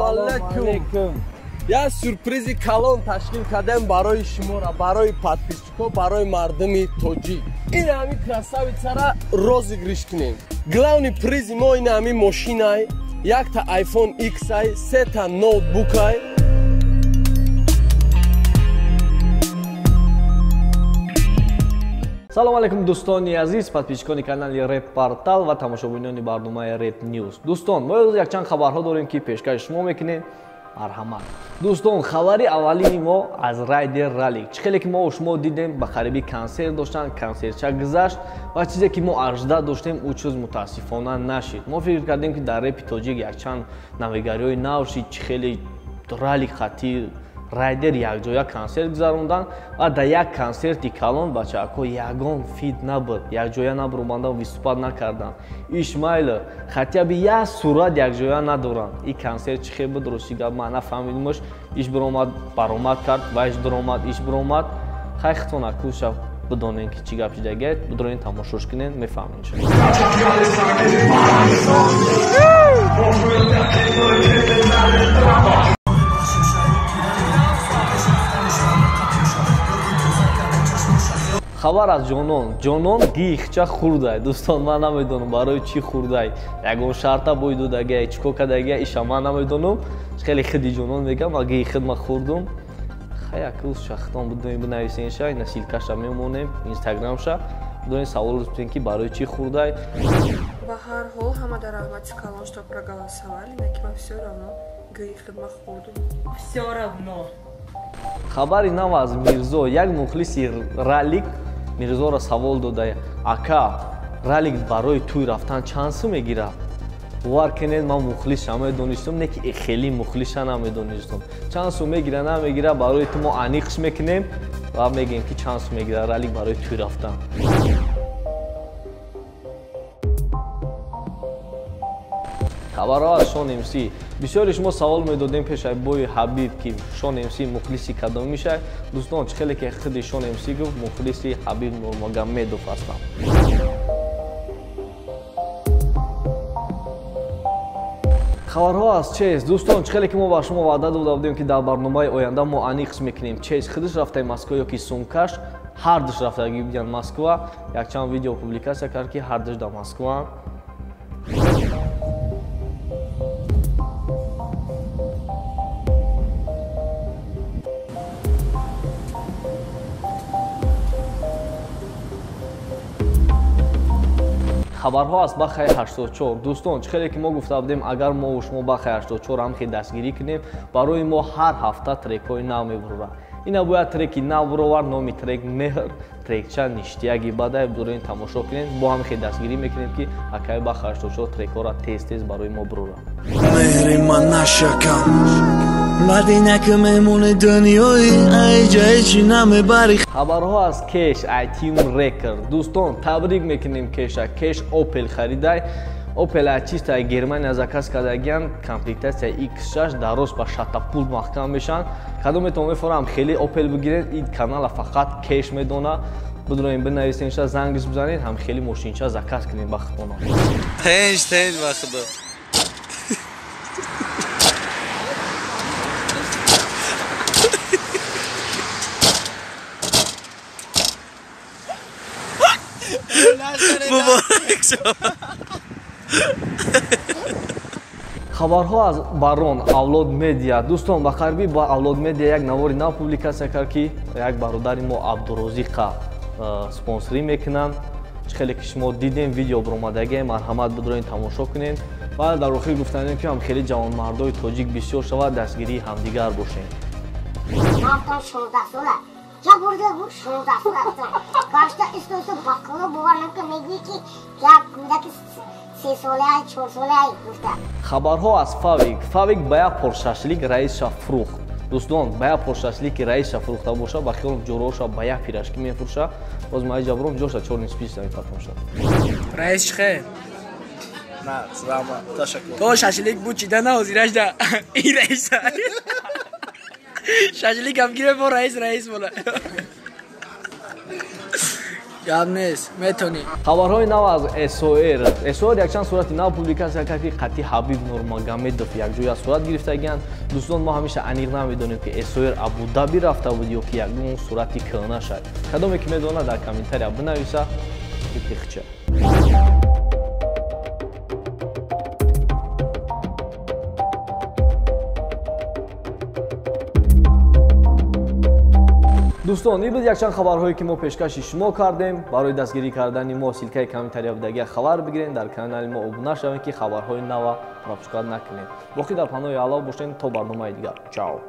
алайкум як сюрпризи калон ташкил кардем барои шуморо барои подписчикҳо барои мардуми тоҷик ин ҳамин красавицара розыгриш кунем главни призи мо ин ҳамин мошинай. Якта iphone xай сета ноутбукай салому алайкум дӯстони азиз. Подписчикони канали реп портал ва тамошобинони барномаи реп нюз дӯстон мо ё якчанд хабарҳо дорем ки пешкаши шумо мекунем. Марҳамат. Дӯстон хабари аввалини мо аз райдер ралик чӣ хеле ки мо шумо дидем? Ба қариби консерт доштан консертча гузашт. Ва чизе ки мо ажда доштем ӯ чиз мутаассифона нашид. Мо фикр кардем ки дар репи тоҷик якчанд навигариҳои нав шид чӣ хеле ралик хатир райдер якҷоя консерт гузарондан ва дар як консерти калон бачаҳако ягон фид набуд. Якҷоя набуромадан виступат накарданд. Иш майли хотя би як сурат якҷоя надоранд. Ин консерт чӣ хел буд рости гап ман нафаҳмидимаш иш биромад баромад кард ва иш дуромад иш биромад. Хай хитона кӯша бидонем ки чӣ гап шидагият бидроен тамошош кунем мефаҳмем хабар аз ҷонон. Ҷонон гихча хурдай? Дӯстон ман намедонам барои чӣ хурдай? Ягон шарта бой додагия чӣ ко кардагия иша ман намедонам. Хеле хиди ҷонон мегам а гихид ма хурдум хаякӯз шахтон бидоем бинависенша насилкаша мемонем инстаграмша бидоем савол бипутем ки барои чӣ хурдай? Ба ҳар ҳол ҳама дар раҳмати калон што проголосовали неки ма всё равно гихид ма хурдум всё равно. Хабари нав аз мирзо як мухлиси ралик мирзоро савол дода ака ралик барои тӯй рафтан чанд сум мегирад бовар кунед ман мухлиша медонистум не ки хеле мухлиша намедонистум чанд сум мегира намегира барои ту мо аниқш мекунем? Ва мегӯем ки чанд сум мегира ралик барои тӯй рафтан хабарҳо аз шон мс бисёри шумо савол медодем пешаи бои ҳабиб ки шон мс мухлиси кадом мешавад. Дӯстон хеле ки хиди шон мс гуфт? Мухлиси ҳабиб нурмагомедов ҳастам. Хабарҳо аз чес дӯстон чӣ хеле ки мо ба шумо ваъда дода будем ки дар барномаи оянда мо аниқс мекунем. Чес хидиш рафтаи москва ё ки сумкаш ҳардуш рафтаги будян москва. Якчанд видео публикатсия кард ки ҳардуш дар москваанд хабарҳо аз бахаи 84 дӯстон чӣ хеле ки мо гуфта будем? Агар мо шумо бахаи 84 ҳам хел дастгирӣ кунем барои мо ҳар ҳафта трекҳои нав мебурад. Ина бояд треки нав буровард номи трек меҳр трекча ништияги бадай дуроин тамошо кунем бо ҳам хел дастгирӣ мекунем ки акаи бахаи 84 трекҳоро тез тез барои мо бурорад меҳри ман нашакам мадинака мемони дунёи айҷаичи намебари хабарҳо аз кеш айтим рекорд дӯстон табрик мекунем кеша кеш опел харидай. Опел ачистаи германия заказ кардагиян комплектатсияи x6 дарост ба шатапул маҳкам мешаванд. Кадометон мефорам хеле опел бигиред ин канала фақат кеш медона. Бидроем бинависенша зангиш бизанед ҳам хеле мошинча заказ кунем ба худона тенҷ тенҷ ба худо хабарҳо аз барон авлод медиа дӯстон ба қарибӣ ба авлод медиа як навори нав публикатсия кард ки як бародари мо абдурозиқа э, спонсорӣ мекунанд. Хеле ки шумо дидем видео биромадагие марҳамат бидроин тамошо кунем. Ва дар охир гуфтанем ки ҳам хеле ҷавонмардои тоҷик бисёр шавад дастгирии ҳамдигар бошем. Я бурда буд 16 соат. Гашта истойто баққало бовар накун мегӯи ки як кӯдаки се солаи чор солаи гуфта. Хабарҳо аз Фавик. Фавик ба як поршашлик раиса фурӯхт. дӯстон ба як поршашлик ки раиса фурӯхта боша ба хиёлам ҷороша ба як пирашкӣ мефурӯша боз маи ҷабром ҷоша чор нисписа мефатмоша раис чихе то шашлик буд чида наозирашда ин раиса. Шашликам гире бо раис раис бола гап нест метонӣ хабарҳои нав аз сор сор якчанд сурати нав публикатсия кард ки қатъи ҳабиб нурмагомедов якҷоя сурат гирифтагиянд дӯстон мо ҳамеша аниқ намедонем ки сор абудаби рафта буд ё ки ягон сурати кӯна шад кадоме ки медонад дар комментария бинависа итихча дӯстон ин буд якчанд хабарҳое ки мо пешкаши шумо кардем барои дастгирӣ кардани мо силкаи комментариябудагия хабар бигирем дар канали мо обуна шавем ки хабарҳои нава пропускат накунем. Боқӣ дар паноҳи аллоҳ бошем то барномаи дигар. Чао